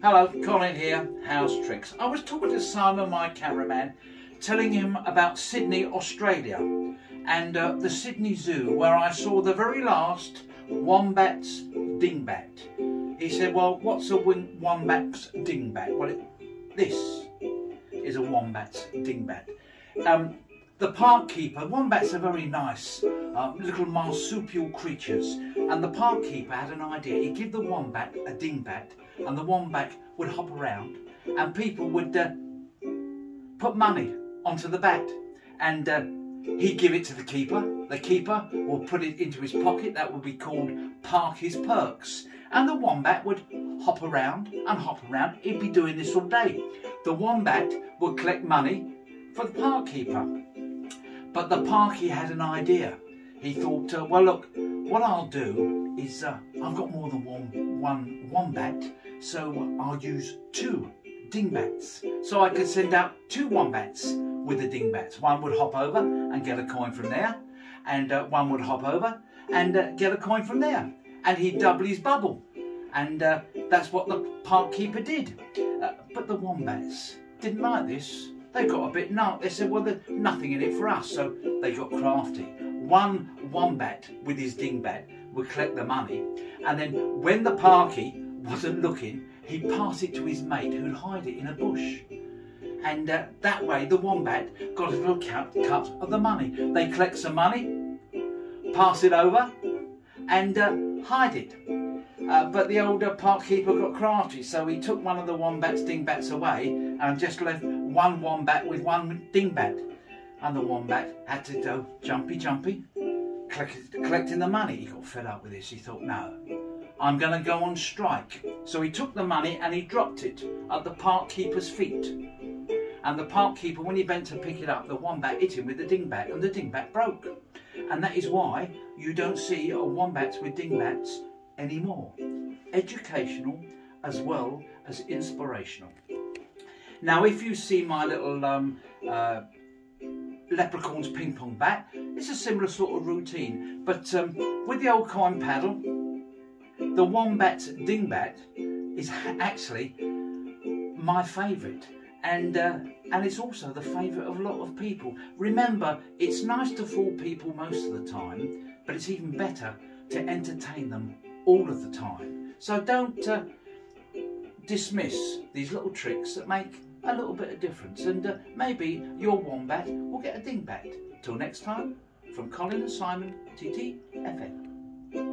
Hello, Colin here, House Tricks. I was talking to Simon, my cameraman, telling him about Sydney, Australia, and uh, the Sydney Zoo, where I saw the very last wombat's dingbat. He said, well, what's a wombat's dingbat? Well, it, this is a wombat's dingbat. Um, the park keeper, wombats are very nice, uh, little marsupial creatures, and the park keeper had an idea. He'd give the wombat a dingbat, and the wombat would hop around, and people would uh, put money onto the bat, and uh, he'd give it to the keeper. The keeper will put it into his pocket. That would be called park his perks, and the wombat would hop around and hop around. He'd be doing this all day. The wombat would collect money for the park keeper. But the parkie had an idea. He thought, uh, well, look, what I'll do is uh, I've got more than one, one wombat, so I'll use two dingbats. So I could send out two wombats with the dingbats. One would hop over and get a coin from there, and uh, one would hop over and uh, get a coin from there. And he'd double his bubble. And uh, that's what the park keeper did. Uh, but the wombats didn't like this. They got a bit nut. They said, well, there's nothing in it for us. So they got crafty. One wombat with his dingbat would collect the money. And then when the parky wasn't looking, he'd pass it to his mate who'd hide it in a bush. And uh, that way the wombat got a little cut, cut of the money. They collect some money, pass it over, and uh, hide it. Uh, but the older park keeper got crafty, so he took one of the wombat's dingbats away and just left one wombat with one dingbat. And the wombat had to go jumpy, jumpy, collect, collecting the money. He got fed up with this. He thought, no, I'm going to go on strike. So he took the money and he dropped it at the park keeper's feet. And the park keeper, when he bent to pick it up, the wombat hit him with the dingbat and the dingbat broke. And that is why you don't see wombats with dingbats anymore. Educational as well as inspirational. Now, if you see my little um, uh, leprechaun's ping pong bat, it's a similar sort of routine. But um, with the old coin paddle, the wombat's dingbat is actually my favourite. And, uh, and it's also the favourite of a lot of people. Remember, it's nice to fool people most of the time, but it's even better to entertain them all of the time. So don't uh, dismiss these little tricks that make a little bit of difference and uh, maybe your wombat will get a dingbat. Till next time, from Colin and Simon, TT FM.